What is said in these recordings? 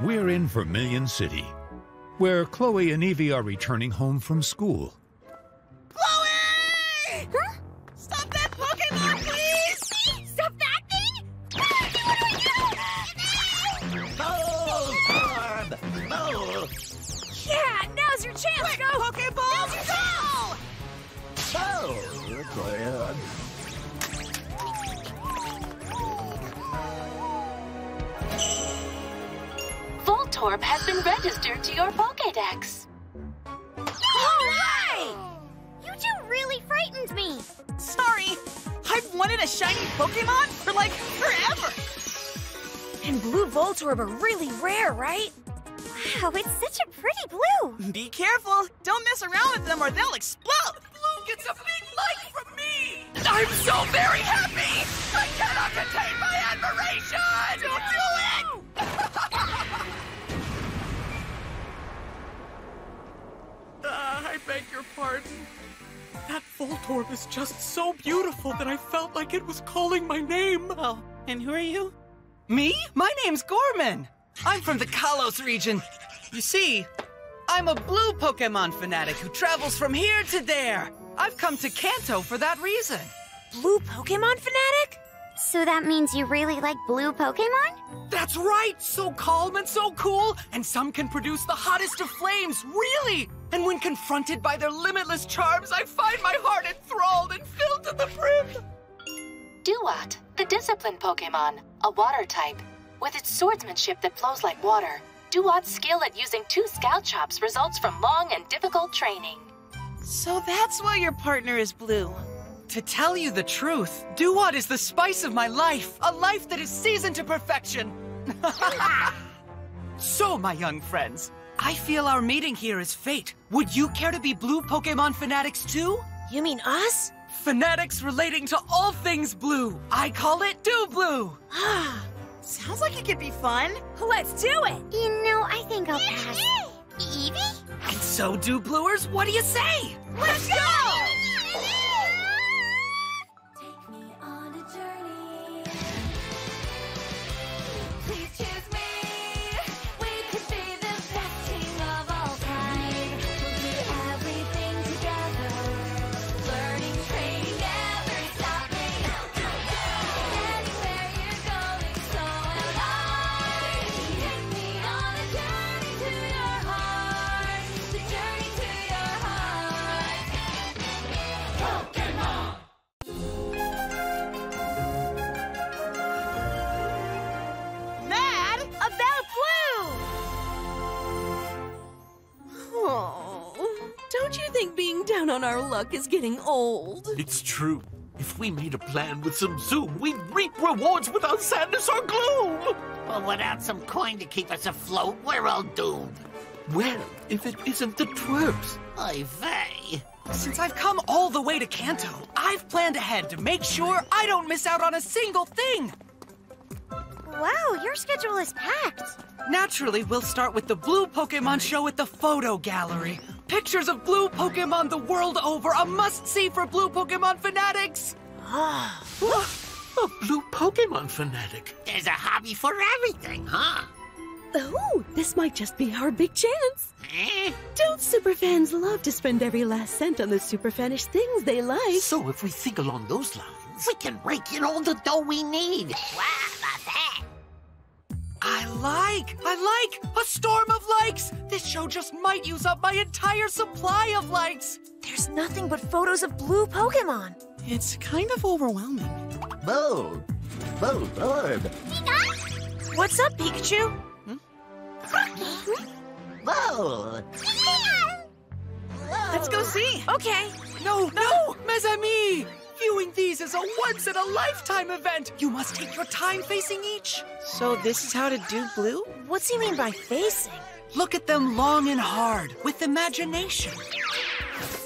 We're in Vermilion City, where Chloe and Evie are returning home from school. Voltorb has been registered to your Pokédex. Hooray! You two really frightened me. Sorry, I've wanted a shiny Pokemon for like forever. And blue Voltorb are really rare, right? Wow, it's such a pretty blue. Be careful, don't mess around with them or they'll explode. Blue gets a big like from me. I'm so very happy. I cannot contain my admiration. Don't do beg your pardon. That Voltorb is just so beautiful that I felt like it was calling my name. Oh, and who are you? Me? My name's Gorman. I'm from the Kalos region. You see, I'm a blue Pokemon fanatic who travels from here to there. I've come to Kanto for that reason. Blue Pokemon fanatic? So that means you really like blue Pokemon? That's right! So calm and so cool, and some can produce the hottest of flames, really! And when confronted by their limitless charms, I find my heart enthralled and filled to the brim! Dewott, the disciplined Pokemon, a water type. With its swordsmanship that flows like water, Dewott's skill at using two scalchops results from long and difficult training. So that's why your partner is blue. To tell you the truth, Dewott is the spice of my life, a life that is seasoned to perfection. so, my young friends, I feel our meeting here is fate. Would you care to be blue Pokemon fanatics too? You mean us? Fanatics relating to all things blue. I call it Do Blue. Sounds like it could be fun. Let's do it! You know, I think I'll pass. Evie? And so, Do Bluers, what do you say? Let's go! Take don't you think being down on our luck is getting old? It's true. If we made a plan with some zoom, we'd reap rewards without sadness or gloom. But without some coin to keep us afloat, we're all doomed. Well, if it isn't the twerps. Oy vey. Since I've come all the way to Kanto, I've planned ahead to make sure I don't miss out on a single thing. Wow, your schedule is packed. Naturally, we'll start with the Blue Pokemon Show at the Photo Gallery. Pictures of blue Pokemon the world over, a must-see for blue Pokemon fanatics. Ah, A blue Pokemon fanatic. There's a hobby for everything, huh? Oh, this might just be our big chance. Eh? Don't superfans love to spend every last cent on the superfanish things they like? So if we think along those lines, We can rake in all the dough we need. Like, I like a storm of likes. This show just might use up my entire supply of likes. there's nothing but photos of blue Pokemon. It's kind of overwhelming. Bold. Bold Lord. What's up, Pikachu? Bold. Let's go see. Okay. No, no, mes amis! Viewing these is a once in a lifetime event. You must take your time facing each. So this is how to do blue? What's he mean by facing? Look at them long and hard, with imagination.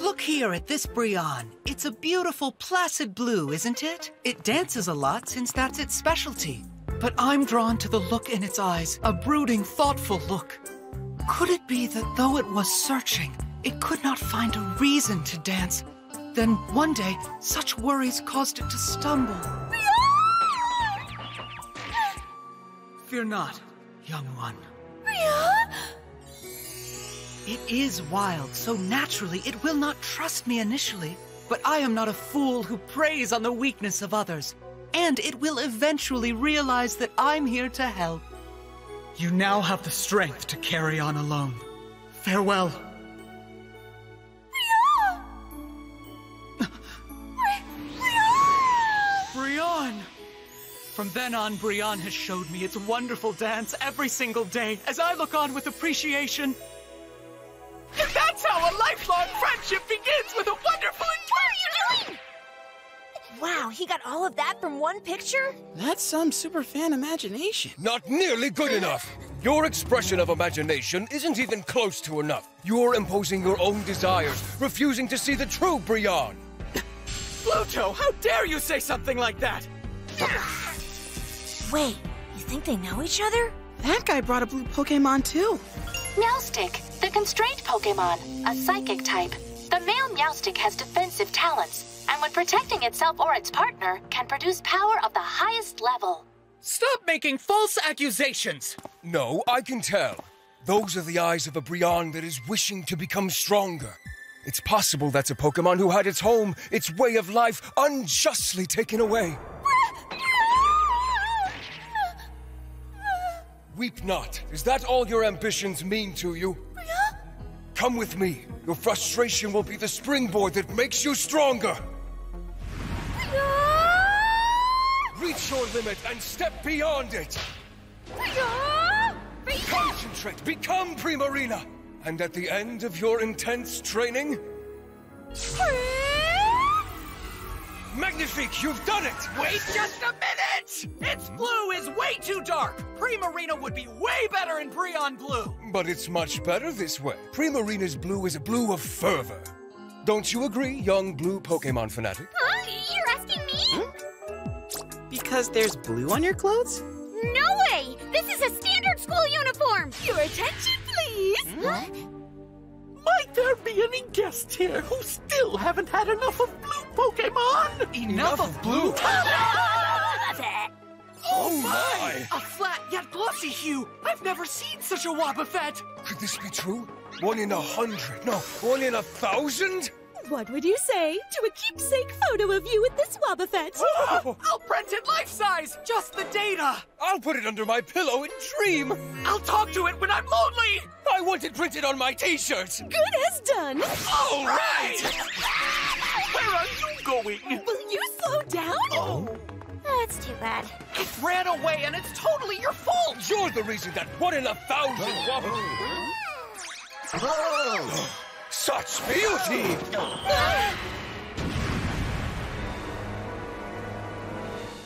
Look here at this Brionne. It's a beautiful, placid blue, isn't it? It dances a lot since that's its specialty. But I'm drawn to the look in its eyes, a brooding, thoughtful look. Could it be that though it was searching, it could not find a reason to dance? Then one day, such worries caused it to stumble. Fear not, young one. Ria? It is wild, so naturally it will not trust me initially. But I am not a fool who preys on the weakness of others. And it will eventually realize that I'm here to help. You now have the strength to carry on alone. Farewell. From then on, Brionne has showed me its wonderful dance every single day as I look on with appreciation. And that's how a lifelong friendship begins with a wonderful encouragement! Wow, he got all of that from one picture? That's some super fan imagination. Not nearly good enough. Your expression of imagination isn't even close to enough. You're imposing your own desires, refusing to see the true Brionne. Pluto, how dare you say something like that? Wait, you think they know each other? That guy brought a blue Pokemon too. Meowstic, the constrained Pokemon, a psychic type. The male Meowstic has defensive talents, and when protecting itself or its partner, can produce power of the highest level. Stop making false accusations! No, I can tell. Those are the eyes of a Brionne that is wishing to become stronger. It's possible that's a Pokemon who had its home, its way of life, unjustly taken away. Weep not. Is that all your ambitions mean to you? Come with me. Your frustration will be the springboard that makes you stronger. Reach your limit and step beyond it. Concentrate, become Primarina. And at the end of your intense training, Magnifique, you've done it! Wait just a minute! Its hmm? blue is way too dark! Primarina would be way better in Brionne Blue! But it's much better this way. Primarina's blue is a blue of fervor. Don't you agree, young blue Pokemon fanatic? Huh? You're asking me? Hmm? Because there's blue on your clothes? No way! This is a standard school uniform! Your attention, please. Hmm? What? Might there be any guests here who still haven't had enough of blue Pokemon? Enough of blue? Oh, oh my! A flat yet glossy hue! I've never seen such a Wobbuffet! Could this be true? One in a hundred? No, one in a thousand? What would you say to a keepsake photo of you with this Wobbuffet? Oh! I'll print it life size! Just the data! I'll put it under my pillow and dream! I'll talk to it when I'm lonely! I want it printed on my t-shirt! Good as done. All right! Where are you going? Will you slow down? Oh. That's too bad. It ran away and it's totally your fault! You're the reason that one in a thousand oh. Wobbuffet... Oh. Such beauty! Oh,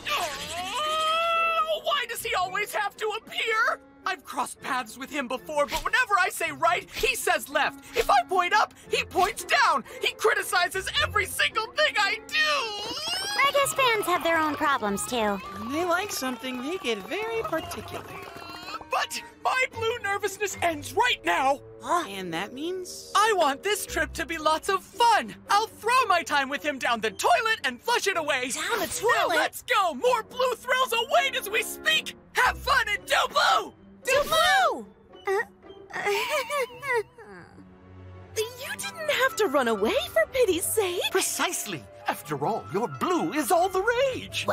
why does he always have to appear? I've crossed paths with him before, but whenever I say right, he says left. If I point up, he points down. He criticizes every single thing I do. I guess fans have their own problems too. When they like something, they get very particular. But my blue nervousness ends right now. And that means? I want this trip to be lots of fun. I'll throw my time with him down the toilet and flush it away. Down the Now toilet? let's go. More blue thrills await as we speak. Have fun and do blue. Do blue! Uh, You didn't have to run away for pity's sake. Precisely. After all, your blue is all the rage.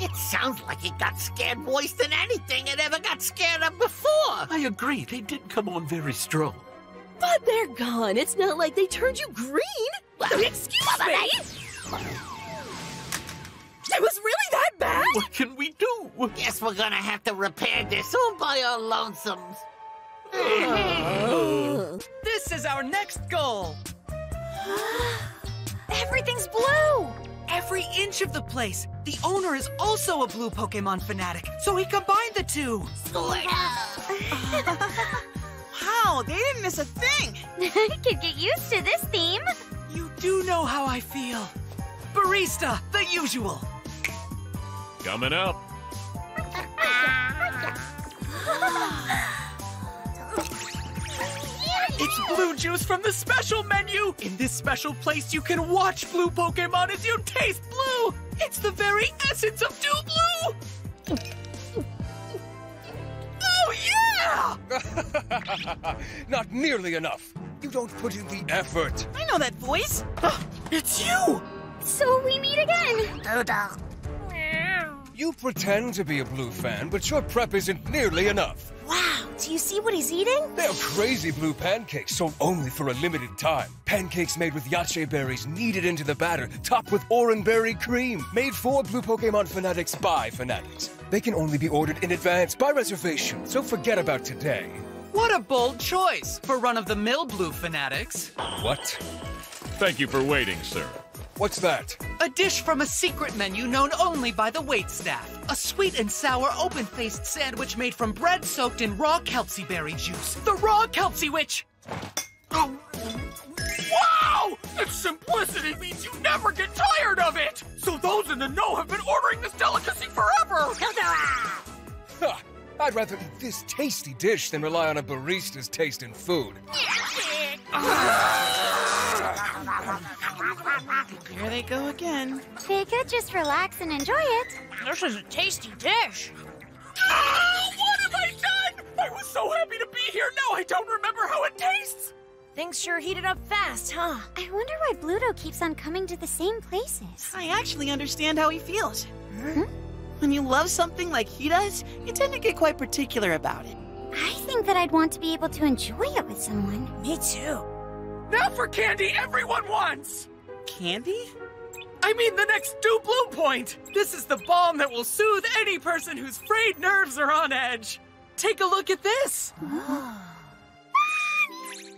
It sounds like it got scared worse than anything it ever got scared of before. I agree, they did come on very strong. But they're gone. It's not like they turned you green. Excuse me? It was really that bad? What can we do? Guess we're gonna have to repair this all by our lonesomes. This is our next goal. Everything's blue! Every inch of the place. The owner is also a blue Pokemon fanatic, so he combined the two. Wow, they didn't miss a thing. Could get used to this theme. You do know how I feel. Barista, the usual. Coming up. It's blue juice from the special menu. In this special place, you can watch blue Pokemon as you taste blue. It's the very essence of Do Blue. Oh, yeah! Not nearly enough. You don't put in the effort. I know that voice. it's you! So we meet again. You pretend to be a blue fan, but your prep isn't nearly enough. Wow, do you see what he's eating? They're crazy blue pancakes, sold only for a limited time. Pancakes made with yache berries kneaded into the batter, topped with oranberry cream. Made for blue Pokemon fanatics by fanatics. They can only be ordered in advance by reservation, so forget about today. What a bold choice for run-of-the-mill blue fanatics. What? Thank you for waiting, sir. What's that? A dish from a secret menu known only by the waitstaff. A sweet and sour open-faced sandwich made from bread soaked in raw Kelpsy berry juice. The raw Kelpsy witch! Oh. Wow! Its simplicity means you never get tired of it! So those in the know have been ordering this delicacy forever! Huh, I'd rather eat this tasty dish than rely on a barista's taste in food. Here they go again. They could just relax and enjoy it. This is a tasty dish. Ah, what have I done? I was so happy to be here, now I don't remember how it tastes! Things sure heated up fast, huh? I wonder why Bluto keeps on coming to the same places. I actually understand how he feels. When you love something like he does, you tend to get quite particular about it. I think that I'd want to be able to enjoy it with someone. Me too. Now for candy everyone wants! Candy? I mean the next Do Blue Point! This is the balm that will soothe any person whose frayed nerves are on edge. Take a look at this!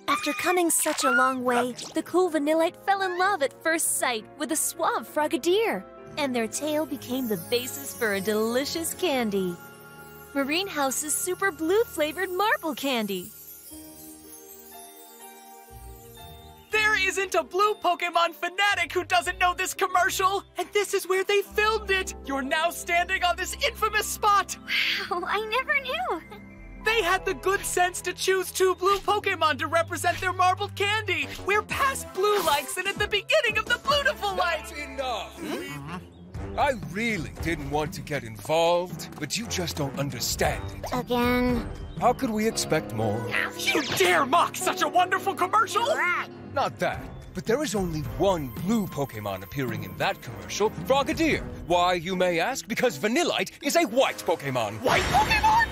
After coming such a long way, the cool Vanillite fell in love at first sight with a suave Frogadier, and their tail became the basis for a delicious candy. Marine House's super blue flavored marble candy. There isn't a blue Pokemon fanatic who doesn't know this commercial! And this is where they filmed it! You're now standing on this infamous spot! Wow, I never knew. They had the good sense to choose two blue Pokemon to represent their marbled candy! We're past Blue likes and at the beginning of the Beautiful Light! That's enough! Hmm? I really didn't want to get involved, but you just don't understand it. Again. How could we expect more? You dare mock such a wonderful commercial! Not that. But there is only one blue Pokemon appearing in that commercial, Frogadier. Why, you may ask? Because Vanillite is a white Pokemon. White Pokemon?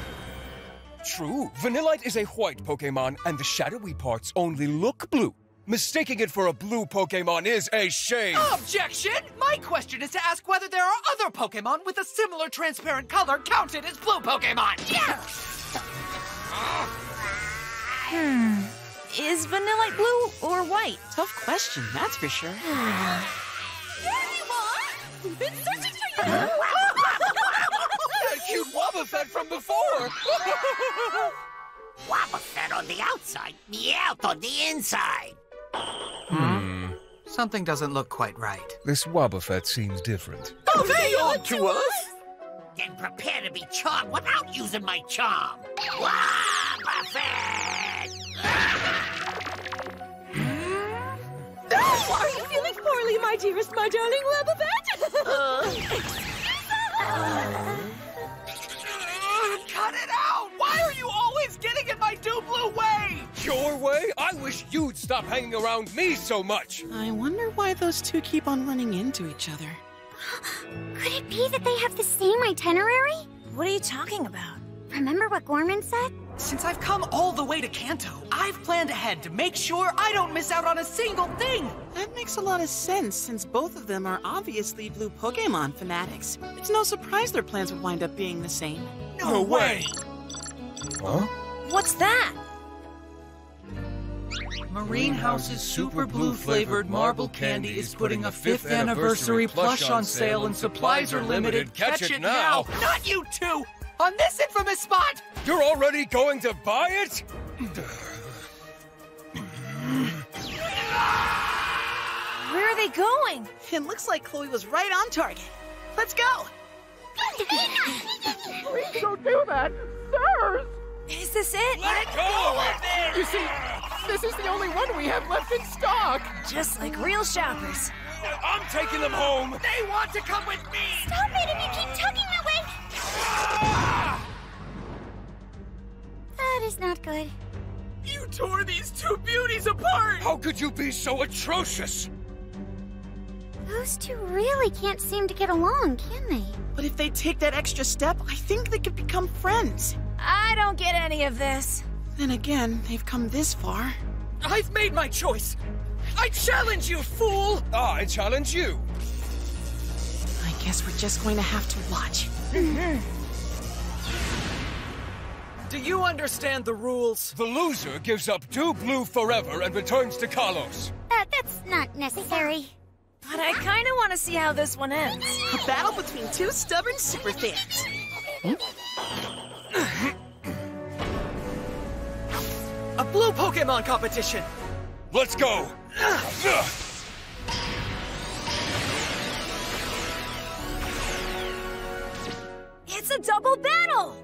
True, Vanillite is a white Pokemon, and the shadowy parts only look blue. Mistaking it for a blue Pokemon is a shame. Objection! My question is to ask whether there are other Pokemon with a similar transparent color counted as blue Pokemon. Yeah! Hmm. Is Vanillite blue or white? Tough question, that's for sure. There you are! We've been searching for you! that cute Wobbuffet from before! Wobbuffet on the outside, Meowth on the inside. Hmm. Something doesn't look quite right. This Wobbuffet seems different. Are they on to us? Then prepare to be charmed without using my charm. Wobbuffet! Are you feeling poorly, my dearest, my darling Cut it out! Why are you always getting in my Do Blue way? Your way? I wish you'd stop hanging around me so much. I wonder why those two keep on running into each other. Could it be that they have the same itinerary? What are you talking about? Remember what Gorman said? Since I've come all the way to Kanto, I've planned ahead to make sure I don't miss out on a single thing. That makes a lot of sense since both of them are obviously blue Pokemon fanatics. It's no surprise their plans would wind up being the same. No way! Huh? What's that? Marine House's super blue flavored marble candy is putting a fifth anniversary plush on sale and supplies are limited. Catch it now! Not you two! On this infamous spot! You're already going to buy it? Where are they going? It looks like Chloe was right on target. Let's go! Please don't do that! Sirs! Is this it? Let go of it! You see, this is the only one we have left in stock! Just like real shoppers. I'm taking them home! They want to come with me! Stop it if you keep tugging that way! That is not good. You tore these two beauties apart! How could you be so atrocious? Those two really can't seem to get along, can they? But if they take that extra step, I think they could become friends. I don't get any of this. Then again, they've come this far. I've made my choice. I challenge you, fool! I challenge you. I guess we're just going to have to watch. Do you understand the rules? The loser gives up two blue forever and returns to Kalos. Uh, that's not necessary. But I kind of want to see how this one ends. A battle between two stubborn super fans. A blue Pokemon competition! Let's go. It's a double battle!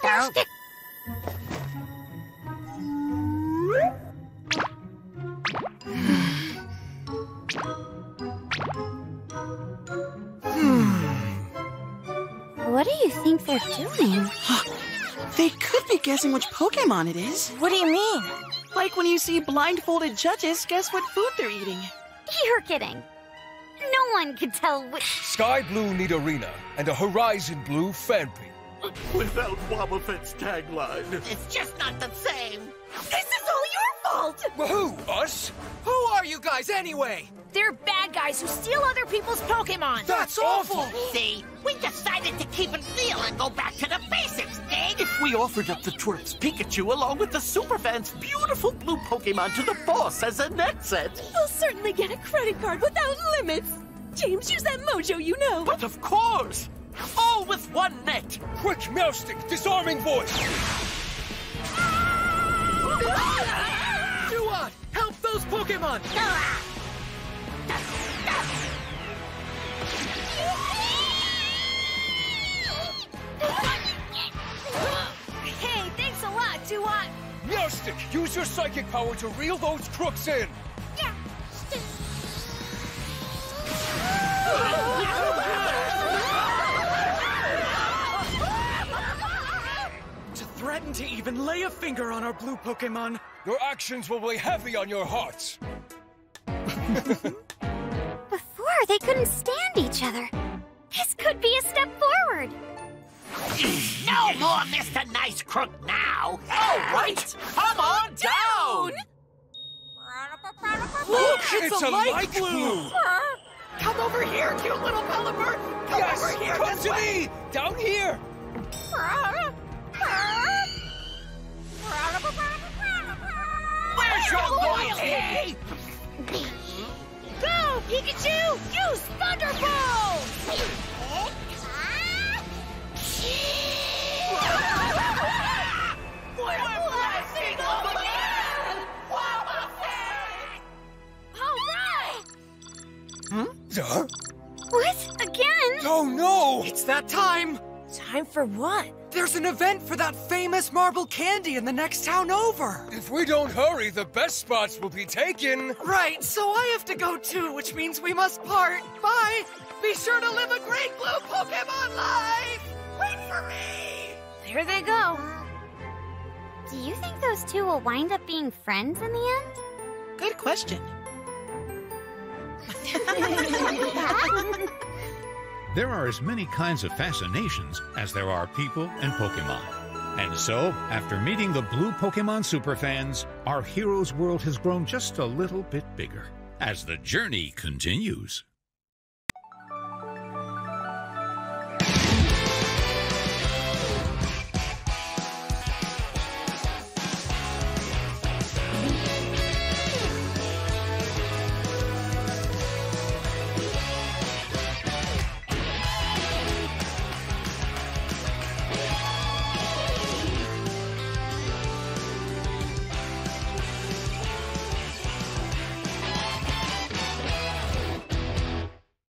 What you think they're doing? They could be guessing which Pokemon it is. What do you mean? Like when you see blindfolded judges guess what food they're eating. You're kidding. No one could tell which. Sky Blue Nidorina and a Horizon Blue Phanpy. Without Wobbuffet's tagline. It's just not the same. This is all your fault! Well, who? Us? Who are you guys anyway? They're bad guys who steal other people's Pokemon! That's awful! See, we decided to keep it real and go back to the basics, Dig. If we offered up the twerp's Pikachu along with the Superfan's beautiful blue Pokemon to the boss as a net set. You'll certainly get a credit card without limits! James, use that mojo you know! But of course! All with one net! Quick, Meowstic, disarming voice! Ah! Those Pokemon! Hey, thanks a lot, Dewott! Meowstic, use your psychic power to reel those crooks in! To threaten to even lay a finger on our blue Pokemon. Your actions will weigh heavy on your hearts. Before, they couldn't stand each other. This could be a step forward. No more Mr. Nice Crook now. All right, come on down! Look, it's, It's a, a light, light blue. blue. Come over here, cute little Pelipper! Come Yes, over here come to way! me! Down here! Where's your loyalty? Go, Pikachu! Use Thunderbolt! We're blasting off again! All right! Hmm? Huh? What? Again? Oh no! It's that time! Time for what? There's an event for that famous marble candy in the next town over! If we don't hurry, the best spots will be taken. Right, so I have to go too, which means we must part. Bye! Be sure to live a great blue Pokemon life! Wait for me! There they go. Do you think those two will wind up being friends in the end? Good question. There are as many kinds of fascinations as there are people and Pokemon. And so, after meeting the blue Pokemon superfans, our hero's world has grown just a little bit bigger as the journey continues.